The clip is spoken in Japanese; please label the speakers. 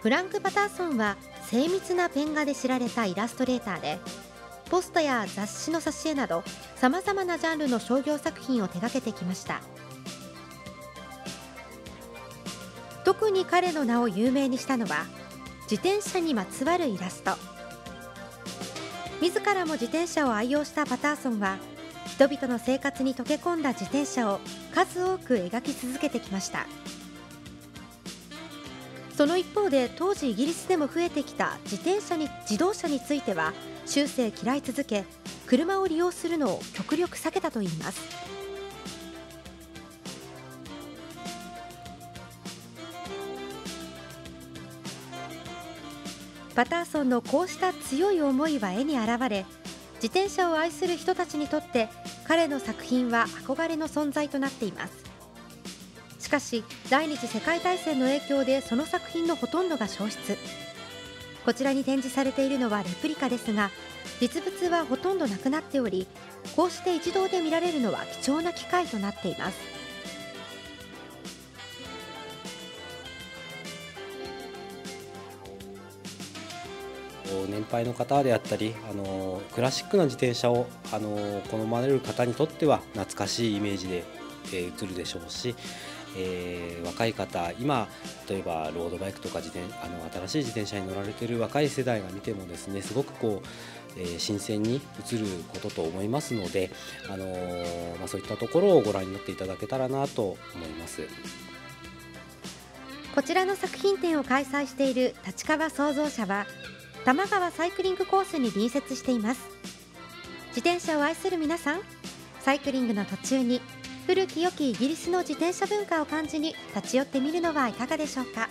Speaker 1: フランク・パターソンは精密なペン画で知られたイラストレーターでポストや雑誌の挿絵などさまざまなジャンルの商業作品を手掛けてきました。特に彼の名を有名にしたのは自転車にまつわるイラスト。自らも自転車を愛用したパターソンは人々の生活に溶け込んだ自転車を数多く描き続けてきました。その一方で当時イギリスでも増えてきた自転車に自動車については終生嫌い続け車を利用するのを極力避けたといいます。パターソンのこうした強い思いは絵に表れ自転車を愛する人たちにとって彼の作品は憧れの存在となっています。しかし第二次世界大戦の影響でその作品のほとんどが消失。こちらに展示されているのはレプリカですが実物はほとんどなくなっておりこうして一堂で見られるのは貴重な機会となっています。
Speaker 2: 年配の方であったりあのクラシックな自転車をあの好まれる方にとっては懐かしいイメージで、えー、映るでしょうしえー、若い方今例えばロードバイクとか自転あの新しい自転車に乗られてる若い世代が見てもですねすごくこう、えー、新鮮に映ることと思いますので、あのー、まあ、そういったところをご覧になっていただけたらなと思います。
Speaker 1: こちらの作品展を開催している立川創造者は多摩川サイクリングコースに隣接しています自転車を愛する皆さんサイクリングの途中に古き良きイギリスの自転車文化を感じに立ち寄ってみるのはいかがでしょうか。